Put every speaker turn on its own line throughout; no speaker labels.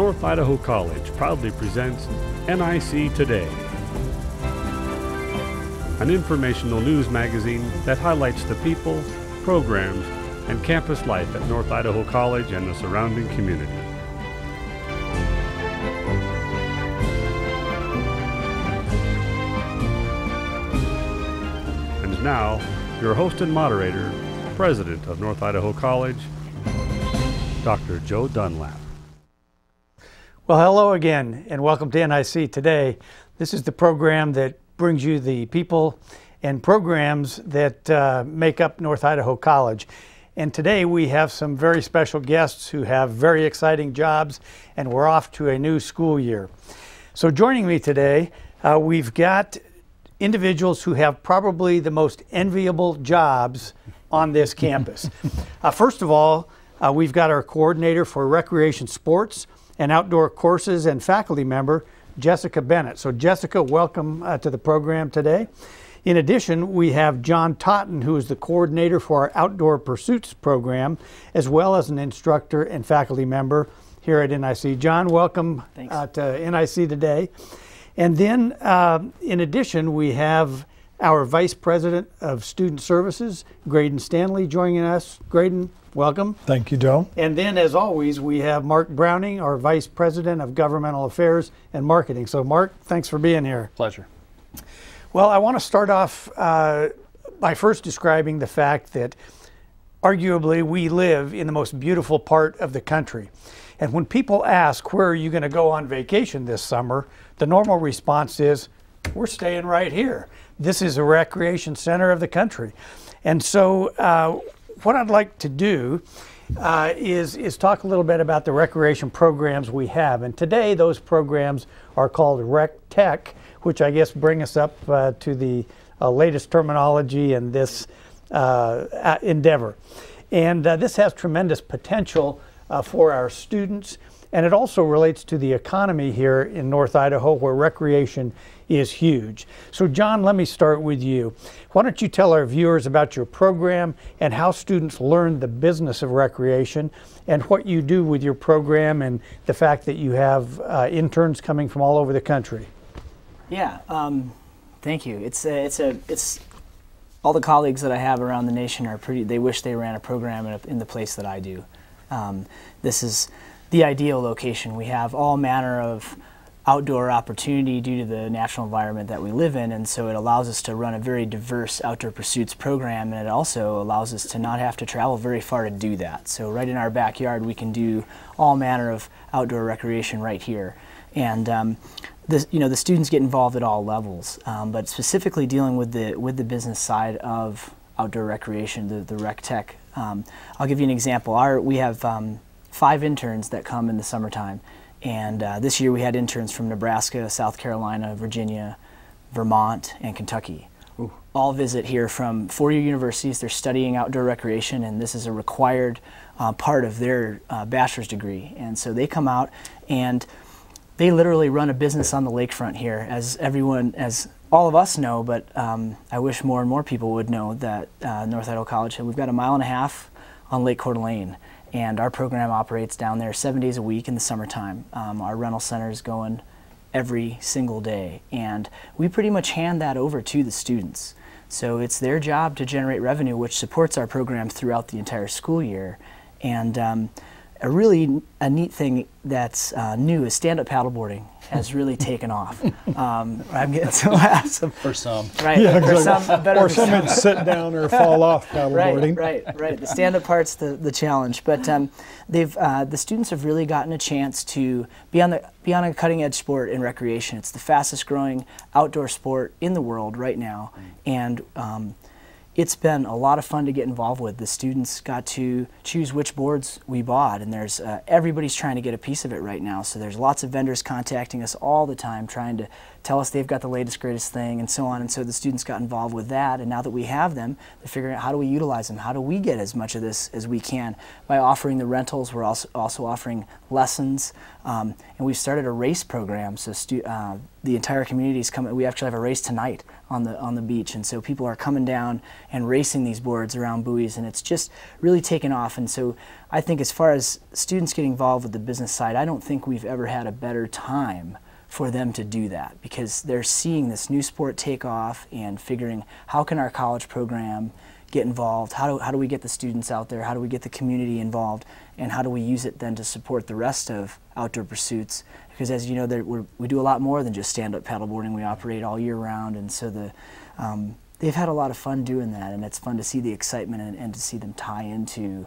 North Idaho College proudly presents NIC Today, an informational news magazine that highlights the people, programs, and campus life at North Idaho College and the surrounding community. And now, your host and moderator, President of North Idaho College, Dr. Joe Dunlap.
Well, hello again, and welcome to NIC Today. This is the program that brings you the people and programs that uh, make up North Idaho College. And today we have some very special guests who have very exciting jobs, and we're off to a new school year. So, joining me today, uh, we've got individuals who have probably the most enviable jobs on this campus. Uh, first of all, uh, we've got our coordinator for recreation sports and outdoor courses and faculty member, Jessica Bennett. So, Jessica, welcome uh, to the program today. In addition, we have Jon Totten, who is the coordinator for our Outdoor Pursuits program, as well as an instructor and faculty member here at NIC. Jon, welcome uh, to NIC today. And then, uh, in addition, we have our Vice President of Student Services, Graydon Stanley, joining us. Graydon, welcome.
Thank you, Joe.
And then, as always, we have Mark Browning, our Vice President of Governmental Affairs and Marketing. So, Mark, thanks for being here.
Pleasure.
Well, I want to start off uh, by first describing the fact that arguably we live in the most beautiful part of the country. And when people ask, where are you going to go on vacation this summer? The normal response is, we're staying right here. This is a recreation center of the country. And so, uh, what I'd like to do uh, is, is talk a little bit about the recreation programs we have. And today, those programs are called Rec Tech, which I guess bring us up uh, to the uh, latest terminology in this uh, endeavor. And uh, this has tremendous potential for our students, and it also relates to the economy here in North Idaho, where recreation is huge. So, Jon, let me start with you. Why don't you tell our viewers about your program and how students learn the business of recreation and what you do with your program and the fact that you have uh, interns coming from all over the country?
Yeah, um, thank you. It's a, it's a it's all the colleagues that I have around the nation are pretty. They wish they ran a program in, a, in the place that I do. Um, this is the ideal location. We have all manner of outdoor opportunity due to the natural environment that we live in, and so it allows us to run a very diverse outdoor pursuits program, and it also allows us to not have to travel very far to do that. So right in our backyard, we can do all manner of outdoor recreation right here, and um, the, you know the students get involved at all levels, um, but specifically dealing with the with the business side of outdoor recreation, the the rec tech. Um, I'll give you an example. Our we have um, five interns that come in the summertime and uh, this year we had interns from Nebraska, South Carolina, Virginia, Vermont, and Kentucky. Ooh. All visit here from four-year universities. They're studying outdoor recreation, and this is a required uh, part of their uh, bachelor's degree. And so they come out, and they literally run a business on the lakefront here, as everyone, as all of us know. But um, I wish more and more people would know that uh, North Idaho College. We've got a mile and a half on Lake Coeur d'Alene and our program operates down there seven days a week in the summertime. Um, our rental center is going every single day, and we pretty much hand that over to the students. So it's their job to generate revenue, which supports our program throughout the entire school year. And um, a really a neat thing that's uh, new is stand-up paddleboarding has really taken off. Um, I'm getting some laughs.
For some.
Right.
Yeah,
for
exactly.
some, better
or
for
some
some.
would sit down or fall off paddleboarding.
Right, right, right. The stand-up part's the, the challenge, but um, they've uh, the students have really gotten a chance to be on the be on a cutting-edge sport in recreation. It's the fastest-growing outdoor sport in the world right now, and um, it's been a lot of fun to get involved with. The students got to choose which boards we bought, and there's uh, everybody's trying to get a piece of it right now. So there's lots of vendors contacting us all the time, trying to tell us they've got the latest, greatest thing, and so on. And so the students got involved with that. And now that we have them, they're figuring out how do we utilize them? How do we get as much of this as we can? By offering the rentals, we're also, also offering lessons. Um, and we've started a race program. So uh, the entire community is coming. We actually have a race tonight on the on the beach, and so people are coming down and racing these boards around buoys, and it's just really taken off. And so I think as far as students getting involved with the business side, I don't think we've ever had a better time for them to do that because they're seeing this new sport take off and figuring how can our college program get involved? How do, how do we get the students out there? How do we get the community involved? And how do we use it then to support the rest of outdoor pursuits? Because as you know, we do a lot more than just stand-up paddleboarding. We operate all year round, and so the um, they've had a lot of fun doing that, and it's fun to see the excitement and, and to see them tie into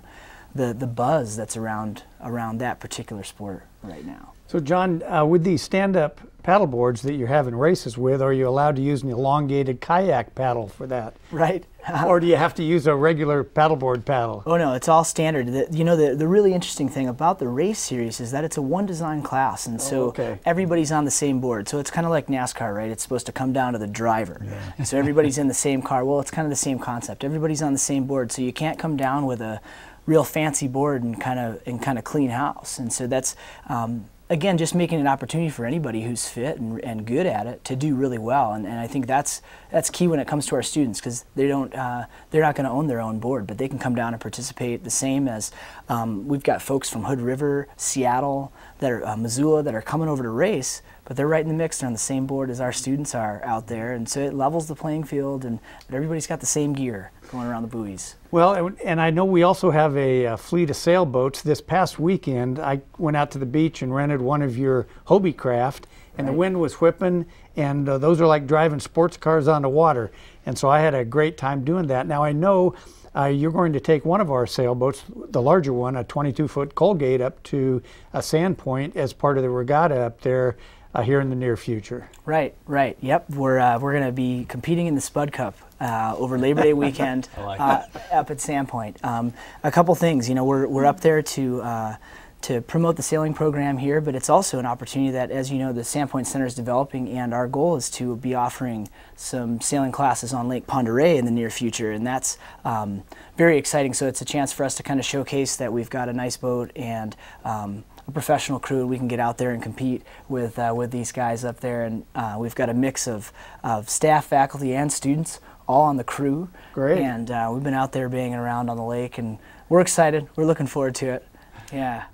the, the buzz that's around around that particular sport right now.
So, Jon, uh, with these stand-up paddle boards that you're having races with, are you allowed to use an elongated kayak paddle for that?
Right.
or do you have to use a regular paddleboard paddle?
Oh no, it's all standard. The, you know, the, the really interesting thing about the race series is that it's a one design class, and so
oh, okay.
everybody's on the same board. So it's kind of like NASCAR, right? It's supposed to come down to the driver, yeah. and so everybody's in the same car. Well, it's kind of the same concept. Everybody's on the same board, so you can't come down with a real fancy board and kind of and kind of clean house. And so that's um, again, just making an opportunity for anybody who's fit and, and good at it to do really well. And, and I think that's that's key when it comes to our students because they don't uh, they're not going to own their own board, but they can come down and participate the same as um, we've got folks from Hood River, Seattle, that are uh, Missoula that are coming over to race, but they're right in the mix. They're on the same board as our students are out there, and so it levels the playing field. And but everybody's got the same gear going around the buoys.
Well, and I know we also have a, a, fleet of sailboats. This past weekend, I went out to the beach and rented one of your Hobie craft, and right. the wind was whipping, and uh, those are like driving sports cars on the water. And so I had a great time doing that. Now I know uh, you're going to take one of our sailboats, the larger one, a 22 foot Colgate, up to a Sandpoint as part of the regatta up there uh, here in the near future.
Right, right. Yep, we're uh, we're going to be competing in the Spud Cup uh, over Labor Day weekend
like
uh, up at Sandpoint. Um, a couple things, you know, we're we're up there to uh, to promote the sailing program here, but it's also an opportunity that, as you know, the Sandpoint Center is developing, and our goal is to be offering some sailing classes on Lake Pend Oreille in the near future, and that's um, very exciting. So it's a chance for us to kind of showcase that we've got a nice boat and um, a professional crew we can get out there and compete with uh, with these guys up there. And uh, we've got a mix of, of staff faculty and students all on the crew.
Great.
And uh, we've been out there banging around on the lake and we're excited. We're looking forward to it. Yeah.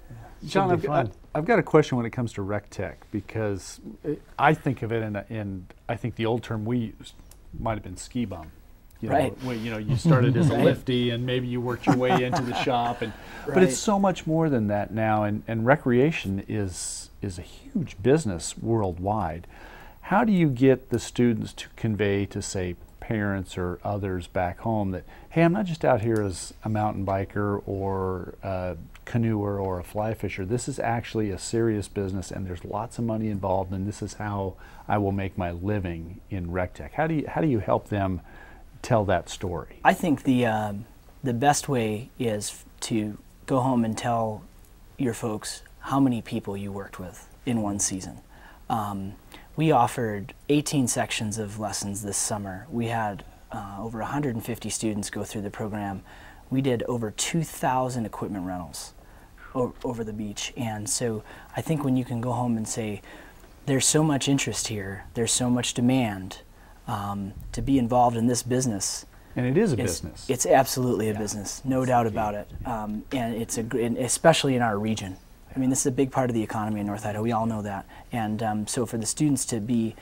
Jon I've, got, I've got a question when it comes to rec tech because I think of it in, in I think the old term we used might have been ski bum you
right.
know, you know, you started as a lifty and maybe you worked your way into the shop, and
right.
but it's so much more than that now. And, and recreation is is a huge business worldwide. How do you get the students to convey to say parents or others back home that hey, I'm not just out here as a mountain biker or a canoeer or a fly fisher. This is actually a serious business, and there's lots of money involved, and this is how I will make my living in RecTech. How do you how do you help them? Tell that story?
I think the um, the best way is to go home and tell your folks how many people you worked with in one season. Um, we offered 18 sections of lessons this summer. We had uh, over 150 students go through the program. We did over 2,000 equipment rentals over the beach. And so I think when you can go home and say, there's so much interest here, there's so much demand, um, to be involved in this business.
And it is a business.
It's absolutely a yeah. business, no doubt about it. Um, and it's a, especially in our region. I mean, this is a big part of the economy in North Idaho. We all know that. And um, so for the students to be,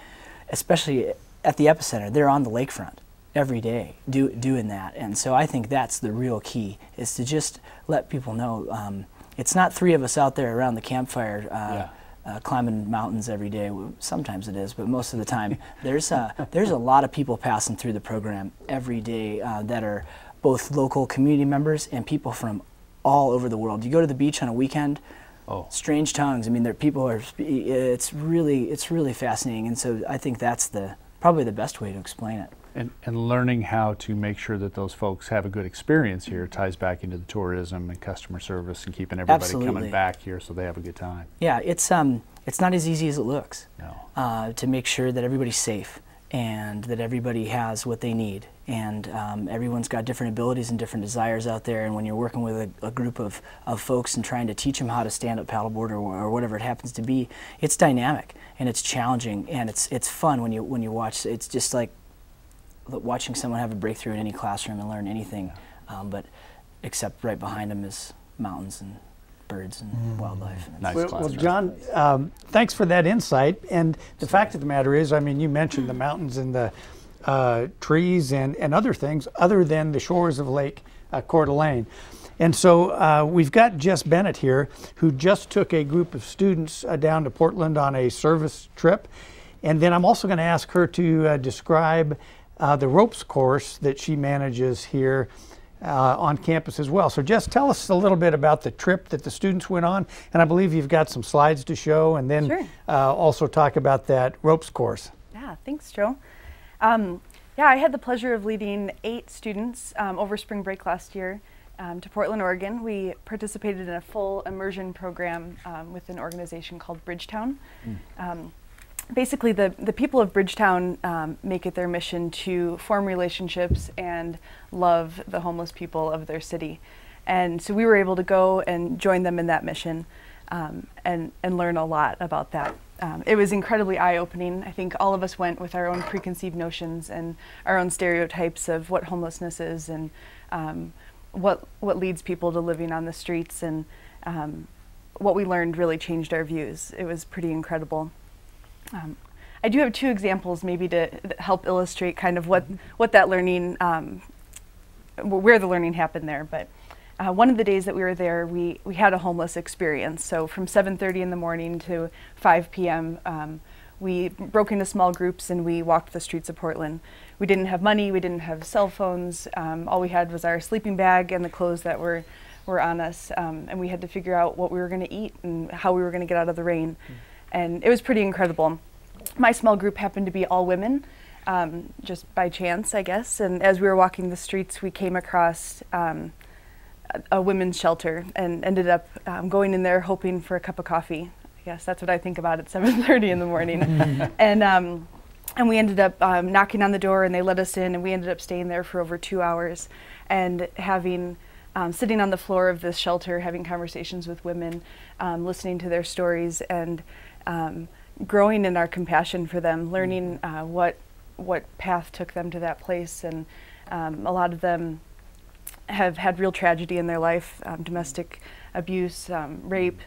especially at the epicenter, they're on the lakefront every day do, doing that. And so I think that's the real key is to just let people know um, it's not three of us out there around the campfire. Uh, yeah uh, climbing mountains every day. Sometimes it is, but most of the time, there's a, there's a lot of people passing through the program every day uh, that are both local community members and people from all over the world. You go to the beach on a weekend.
Oh.
Strange tongues. I mean, there are people who are. It's really, it's really fascinating, and so I think that's the probably the best way to explain it.
And, and learning how to make sure that those folks have a good experience here ties back into the tourism and customer service and keeping everybody
Absolutely.
coming back here so they have a good time.
Yeah, it's um, it's not as easy as it looks.
No.
Uh, to make sure that everybody's safe and that everybody has what they need, and um, everyone's got different abilities and different desires out there. And when you're working with a, a group of, of folks and trying to teach them how to stand up paddleboard or, or whatever it happens to be, it's dynamic and it's challenging and it's it's fun when you when you watch. It's just like watching someone have a breakthrough in any classroom and learn anything, um, but except right behind them is mountains and birds and wildlife.
Nice
Well, well. Jon, um, thanks for that insight. And the fact of the matter is, I mean, you mentioned the mountains and the uh, trees and, and other things other than the shores of Lake uh, Coeur d'Alene. And so uh, we've got Jess Bennett here, who just took a group of students uh, down to Portland on a service trip. And then I'm also going to ask her to uh, describe uh, the ropes course that she manages here uh, on campus as well. So, Jess, tell us a little bit about the trip that the students went on, and I believe you've got some slides to show, and then
Sure.
uh, also talk about that ropes course.
Yeah, thanks, Joe. Um, yeah, I had the pleasure of leading eight students um, over spring break last year um, to Portland, Oregon. We participated in a full immersion program um, with an organization called Bridgetown. Um, basically, the, the people of Bridgetown um, make it their mission to form relationships and love the homeless people of their city. And so we were able to go and join them in that mission um, and, and learn a lot about that. Um, it was incredibly eye opening. I think all of us went with our own preconceived notions and our own stereotypes of what homelessness is and um, what, what leads people to living on the streets. And um, what we learned really changed our views. It was pretty incredible. Um, I do have two examples maybe to help illustrate kind of what, what that learning, um, where the learning happened there. But uh, one of the days that we were there, we, we had a homeless experience. So from 7.30 in the morning to 5 p.m., um, we broke into small groups and we walked the streets of Portland. We didn't have money, we didn't have cell phones. Um, all we had was our sleeping bag and the clothes that were, were on us. Um, and we had to figure out what we were going to eat and how we were going to get out of the rain. And it was pretty incredible. My small group happened to be all women, um, just by chance, I guess. And as we were walking the streets, we came across um, a, a women's shelter and ended up um, going in there hoping for a cup of coffee. I guess that's what I think about at 7:30 in the morning. and um, and we ended up um, knocking on the door, and they let us in, and we ended up staying there for over two hours, and having um, sitting on the floor of this shelter, having conversations with women, um, listening to their stories, and um, growing in our compassion for them, learning uh, what what path took them to that place, and um, a lot of them have had real tragedy in their life, um, domestic abuse, um, rape,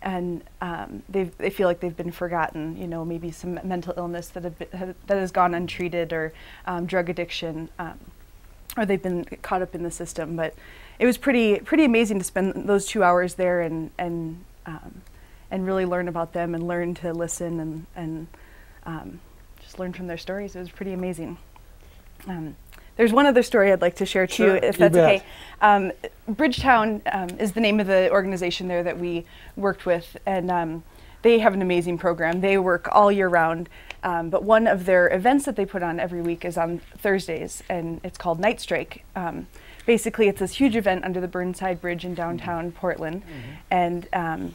and um, they they feel like they've been forgotten. You know, maybe some mental illness that have been, ha- that has gone untreated, or um, drug addiction, um, or they've been caught up in the system. But it was pretty pretty amazing to spend those two hours there and and um, and really learn about them and learn to listen and and um, just learn from their stories. It was pretty amazing. Um, there's one other story I'd like to share too,
Sure,
if that's okay. Um, Bridgetown um, is the name of the organization there that we worked with, and um, they have an amazing program. They work all year round, um, but one of their events that they put on every week is on Thursdays, and it's called Night Strike. Um, basically, it's this huge event under the Burnside Bridge in downtown Portland, and um,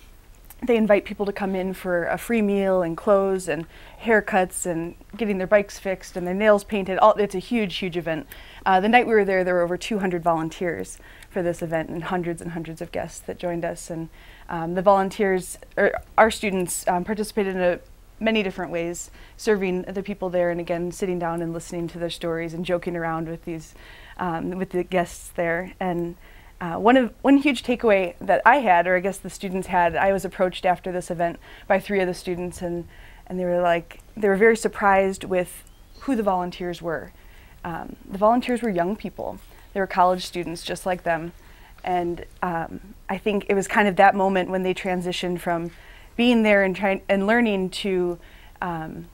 they invite people to come in for a free meal and clothes and haircuts and getting their bikes fixed and their nails painted. All, it's a huge, huge event. Uh, the night we were there, there were over 200 volunteers for this event and hundreds and hundreds of guests that joined us. And um, the volunteers, or our students, um, participated in a, many different ways, serving the people there and again sitting down and listening to their stories and joking around with these, um, with the guests there. And uh, one of one huge takeaway that I had, or I guess the students had, I was approached after this event by three of the students, and and they were like they were very surprised with who the volunteers were. Um, the volunteers were young people; they were college students, just like them, and um, I think it was kind of that moment when they transitioned from being there and trying and learning to um,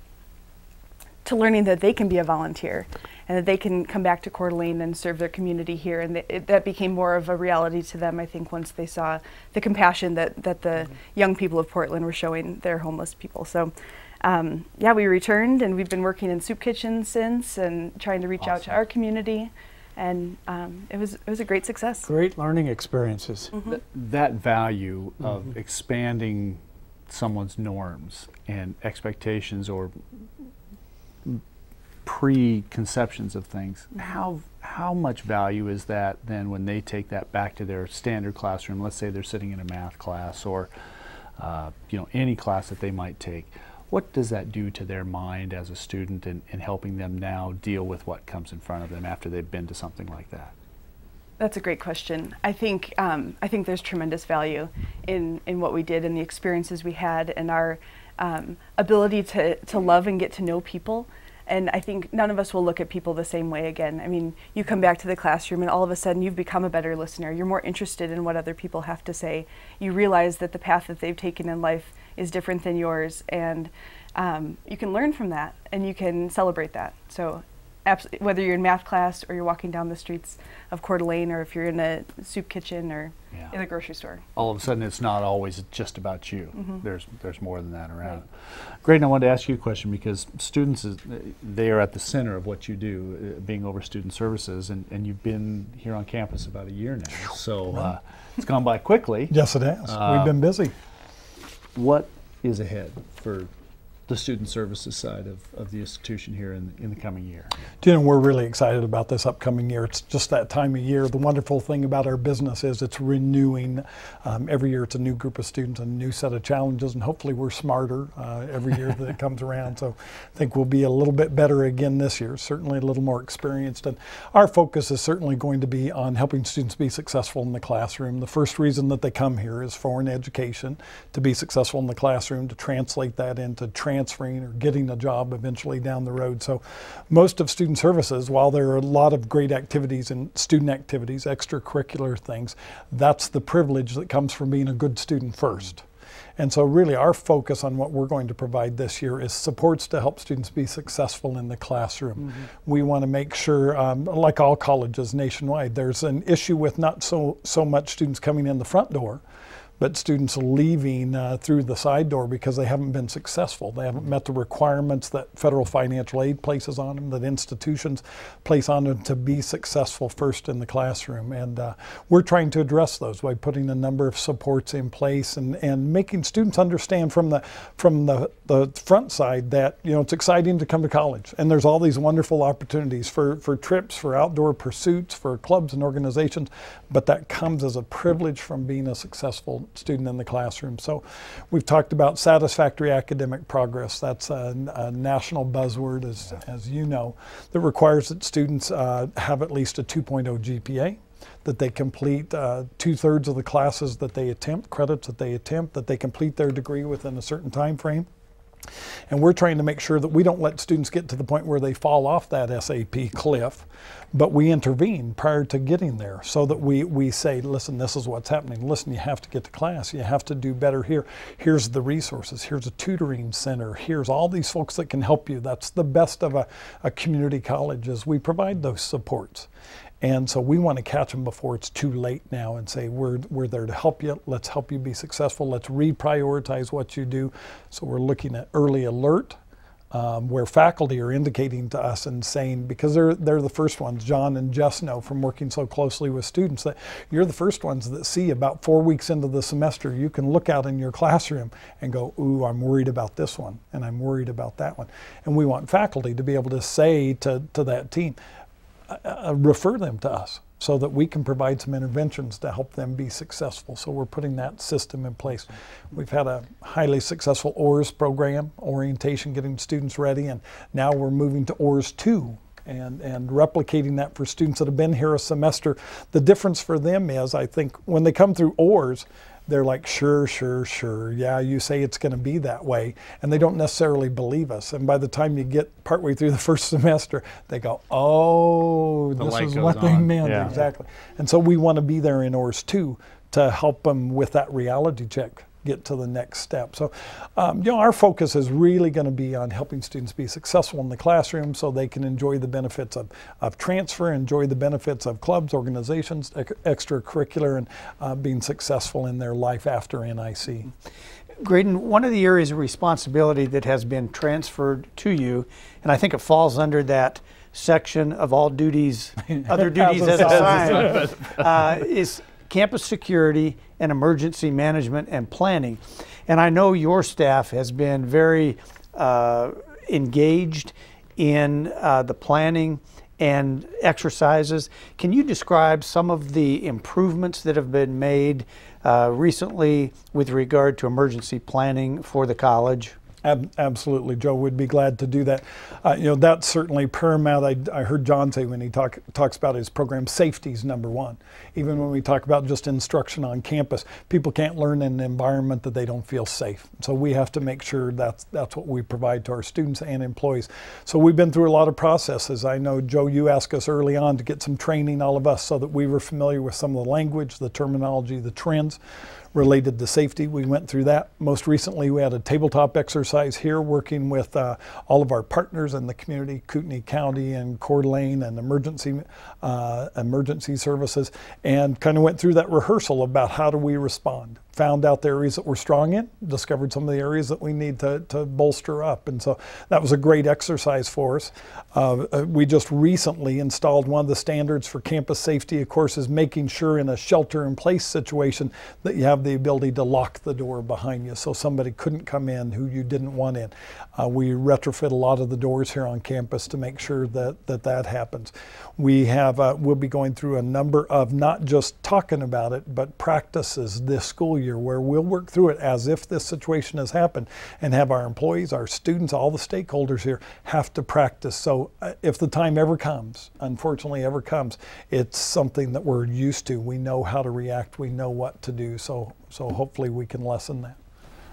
to learning that they can be a volunteer and that they can come back to Coeur d'Alene and serve their community here. And th- it, that became more of a reality to them, I think, once they saw the compassion that, that the young people of Portland were showing their homeless people. So um, yeah, we returned and we've been working in soup kitchens since and trying to reach awesome. out to our community. And um, it was it was a great success.
Great learning experiences.
Mm -hmm. Th that value mm -hmm. of expanding someone's norms and expectations or preconceptions of things. Mm-hmm. How how much value is that then when they take that back to their standard classroom? Let's say they're sitting in a math class or uh, you know any class that they might take. What does that do to their mind as a student in, in helping them now deal with what comes in front of them after they've been to something like that?
That's a great question. I think um, I think there's tremendous value in in what we did and the experiences we had and our um, ability to to love and get to know people. And I think none of us will look at people the same way again. I mean, you come back to the classroom and all of a sudden you've become a better listener. You're more interested in what other people have to say. You realize that the path that they've taken in life is different than yours, and um, you can learn from that and you can celebrate that. So whether you're in math class or you're walking down the streets of Coeur d'Alene or if you're in a soup kitchen or yeah. in a grocery store.
All of a sudden, it's not always just about you. Mm -hmm. There's there's more than that around. Right. Great. And I wanted to ask you a question because students, is, they are at the center of what you do, uh, being over student services, and, and you've been here on campus about a year now. So uh, it's gone by quickly.
Yes, it has. Uh, We've been busy.
What is ahead for the student services side of, of the institution here in, in the coming year.
Know, we're really excited about this upcoming year. It's just that time of year. The wonderful thing about our business is it's renewing. Um, every year it's a new group of students, a new set of challenges, and hopefully we're smarter uh, every year that it comes around. So I think we'll be a little bit better again this year, certainly a little more experienced. And our focus is certainly going to be on helping students be successful in the classroom. The first reason that they come here is for an education, to be successful in the classroom, to translate that into training transferring or getting a job eventually down the road. So most of student services, while there are a lot of great activities and student activities, extracurricular things, that's the privilege that comes from being a good student first. And so really our focus on what we're going to provide this year is supports to help students be successful in the classroom. Mm -hmm. We want to make sure, um, like all colleges nationwide, there's an issue with not so, so much students coming in the front door, but students leaving uh, through the side door because they haven't been successful. They haven't met the requirements that federal financial aid places on them, that institutions place on them to be successful first in the classroom. And uh, we're trying to address those by putting a number of supports in place and, and making students understand from the from the, the front side that you know it's exciting to come to college and there's all these wonderful opportunities for, for trips, for outdoor pursuits, for clubs and organizations, but that comes as a privilege from being a successful student in the classroom. So we've talked about satisfactory academic progress. That's a, a national buzzword, as, as you know, that requires that students uh, have at least a 2.0 GPA that they complete uh, two thirds of the classes that they attempt, credits that they attempt, that they complete their degree within a certain time frame. And we're trying to make sure that we don't let students get to the point where they fall off that SAP cliff, but we intervene prior to getting there so that we, we say, listen, this is what's happening. Listen, you have to get to class. You have to do better here. Here's the resources. Here's a tutoring center. Here's all these folks that can help you. That's the best of a, a community college is we provide those supports. And so we want to catch them before it's too late now and say, we're, we're there to help you. Let's help you be successful. Let's reprioritize what you do. So we're looking at early alert, um, where faculty are indicating to us and saying, because they're, they're the first ones, Jon and Jess know from working so closely with students, that you're the first ones that see about four weeks into the semester, you can look out in your classroom and go, ooh, I'm worried about this one, and I'm worried about that one. And we want faculty to be able to say to, to that team, uh, uh, refer them to us so that we can provide some interventions to help them be successful. So we're putting that system in place. We've had a highly successful OARS program, orientation, getting students ready, and now we're moving to OARS 2, and, and replicating that for students that have been here a semester. The difference for them is, I think, when they come through OARS, they're like, sure, sure, sure. Yeah, you say it's going to be that way. And they don't necessarily believe us. And by the time you get partway through the first semester, they go, oh, the this is what on. they meant. Yeah. Exactly. And so we want to be there in OARS 2 to help them with that reality check get to the next step. So, um, you know, our focus is really going to be on helping students be successful in the classroom so they can enjoy the benefits of, of transfer, enjoy the benefits of clubs, organizations, extracurricular, and uh, being successful in their life after NIC.
Graydon, one of the areas of responsibility that has been transferred to you, and I think it falls under that section of all duties, other duties as assigned, uh, is campus security and emergency management and planning. And I know your staff has been very uh, engaged in uh, the planning and exercises. Can you describe some of the improvements that have been made uh, recently with regard to emergency planning for the college?
Ab- absolutely, Joe would be glad to do that. Uh, you know, that's certainly paramount. I, I heard Jon say when he talk, talks about his program, safety is number one. Even when we talk about just instruction on campus, people can't learn in an environment that they don't feel safe. So we have to make sure that's that's what we provide to our students and employees. So we've been through a lot of processes. I know Joe, you asked us early on to get some training, all of us, so that we were familiar with some of the language, the terminology, the trends related to safety. We went through that. Most recently, we had a tabletop exercise here working with uh, all of our partners in the community, Kootenai County and Coeur d'Alene and emergency, uh, emergency services, and kind of went through that rehearsal about how do we respond found out the areas that we're strong in, discovered some of the areas that we need to, to bolster up. And so that was a great exercise for us. Uh, uh, we just recently installed one of the standards for campus safety, of course, is making sure in a shelter in place situation that you have the ability to lock the door behind you so somebody couldn't come in who you didn't want in. Uh, we retrofit a lot of the doors here on campus to make sure that that, that happens. We have, uh, we'll be going through a number of not just talking about it, but practices this school year where we'll work through it as if this situation has happened and have our employees, our students, all the stakeholders here have to practice. So uh, if the time ever comes, unfortunately ever comes, it's something that we're used to. We know how to react. We know what to do. So, so hopefully we can lessen that.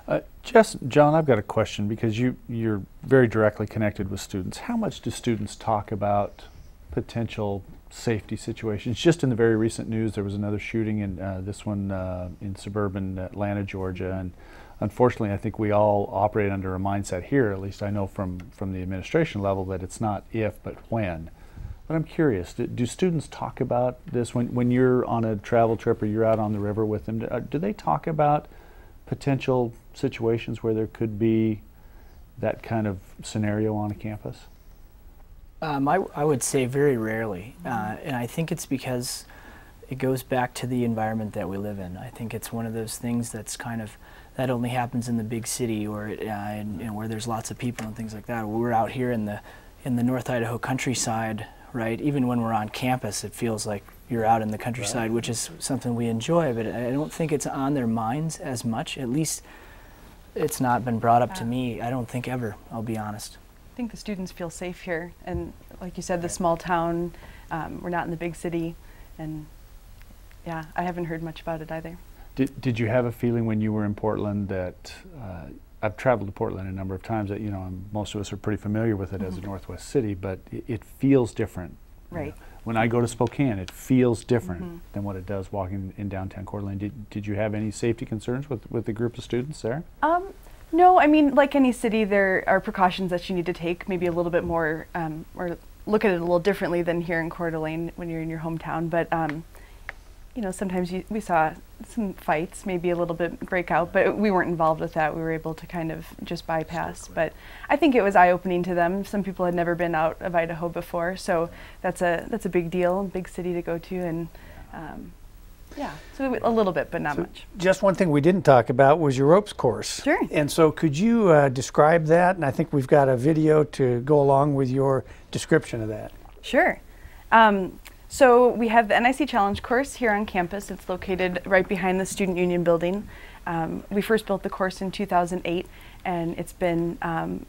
Uh, Jess, Jon, I've got a question because you, you're very directly connected with students. How much do students talk about potential safety situations. Just in the very recent news, there was another shooting, in uh, this one uh, in suburban Atlanta, Georgia, and unfortunately, I think we all operate under a mindset here. At least I know from from the administration level that it's not if, but when. But I'm curious, do, do students talk about this when when you're on a travel trip or you're out on the river with them? Do, uh, do they talk about potential situations where there could be that kind of scenario on a campus?
Um, I, I would say very rarely, uh, and I think it's because it goes back to the environment that we live in. I think it's one of those things that's kind of that only happens in the big city or uh, and, and where there's lots of people and things like that. We're out here in the in the North Idaho countryside, right? Even when we're on campus, it feels like you're out in the countryside, right. which is something we enjoy. But I don't think it's on their minds as much. At least it's not been brought up to me. I don't think ever. I'll be honest
think the students feel safe here. And like you said, the small town, um, we're not in the big city. And yeah, I haven't heard much about it either.
Did, did you have a feeling when you were in Portland that uh, I've traveled to Portland a number of times that, you know, most of us are pretty familiar with it mm -hmm. as a mm-hmm. Northwest city, but it, it feels different.
Right.
when I go to Spokane, it feels different mm -hmm. than what it does walking in downtown Coeur. Did, did you have any safety concerns with, with the group of students there?
Um, no, I mean, like any city, there are precautions that you need to take, maybe a little bit more, um, or look at it a little differently than here in Coeur d'Alene when you're in your hometown. But, um, you know, sometimes you, we saw some fights, maybe a little bit break out, but we weren't involved with that. We were able to kind of just bypass. But I think it was eye-opening to them. Some people had never been out of Idaho before, so that's a that's a big deal, big city to go to, and um, yeah, so a little bit, but not so much.
Just one thing we didn't talk about was your ropes course.
Sure.
And so could you uh, describe that? And I think we've got a video to go along with your description of that.
Sure. Um, so we have the NIC Challenge course here on campus. It's located right behind the Student Union building. Um, we first built the course in 2008, and it's been um,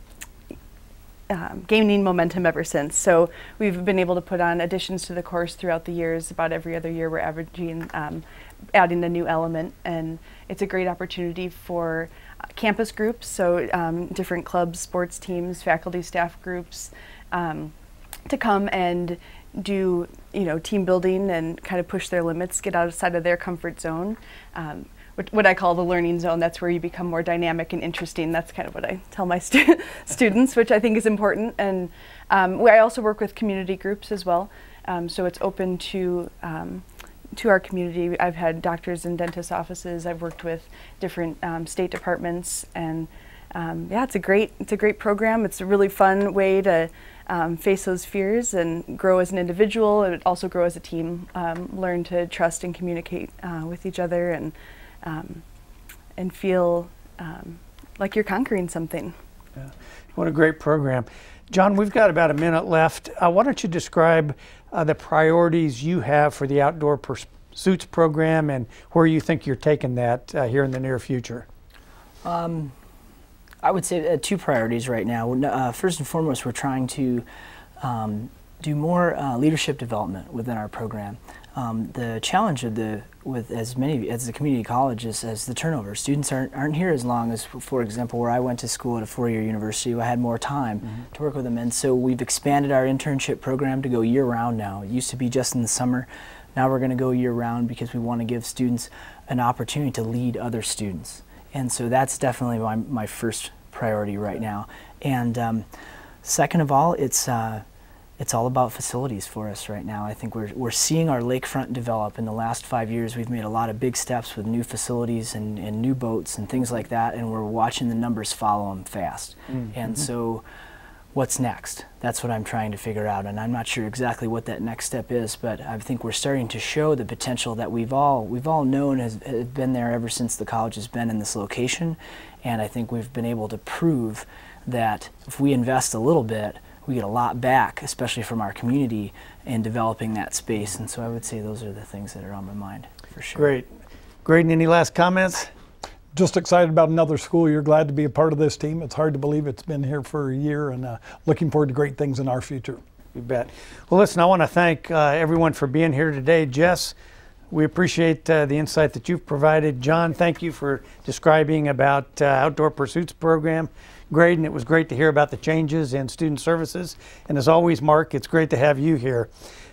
um, gaining momentum ever since. So we've been able to put on additions to the course throughout the years. About every other year, we're averaging um, adding a new element, and it's a great opportunity for uh, campus groups, so um, different clubs, sports teams, faculty, staff groups, um, to come and do you know team building and kind of push their limits, get outside of their comfort zone. What I call the learning zone. That's where you become more dynamic and interesting. That's kind of what I tell my stu students, which I think is important. And um, I also work with community groups as well. Um, so it's open to um, to our community. I've had doctors and dentist offices. I've worked with different um, state departments, and um, yeah, it's a great it's a great program. It's a really fun way to face those fears and grow as an individual, and also grow as a team. Learn to trust and communicate uh, with each other, and um, and feel um, like you're conquering something.
Yeah. What a great program. Jon, we've got about a minute left. Uh, why don't you describe uh, the priorities you have for the Outdoor Pursuits program and where you think you're taking that uh, here in the near future?
Um, I would say uh, two priorities right now. Uh, first and foremost, we're trying to um, do more uh, leadership development within our program. Um, the challenge of the with as many as the community colleges as the turnover. Students aren't aren't here as long as, for example, where I went to school at a four-year university. I had more time mm -hmm. to work with them, and so we've expanded our internship program to go year-round now. It used to be just in the summer. Now we're going to go year-round because we want to give students an opportunity to lead other students, and so that's definitely my my first priority right now. And um, second of all, it's uh, it's all about facilities for us right now. I think we're, we're seeing our lakefront develop. In the last five years, we've made a lot of big steps with new facilities and, and new boats and things like that, and we're watching the numbers follow them fast. Mm -hmm. And so, what's next? That's what I'm trying to figure out, and I'm not sure exactly what that next step is, but I think we're starting to show the potential that we've all we've all known has, has been there ever since the college has been in this location, and I think we've been able to prove that if we invest a little bit, we get a lot back, especially from our community in developing that space. And so I would say those are the things that are on my mind for sure.
Great. Graydon, any last comments?
Just excited about another school You're Glad to be a part of this team. It's hard to believe it's been here for a year and uh, looking forward to great things in our future.
You bet. Well, listen, I want to thank uh, everyone for being here today. Jess, we appreciate uh, the insight that you've provided. Jon, thank you for describing about uh, Outdoor Pursuits program grade, and it was great to hear about the changes in student services. And as always, Mark, it's great to have you here.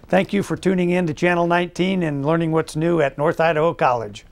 Thank you for tuning in to Channel 19 and learning what's new at North Idaho College.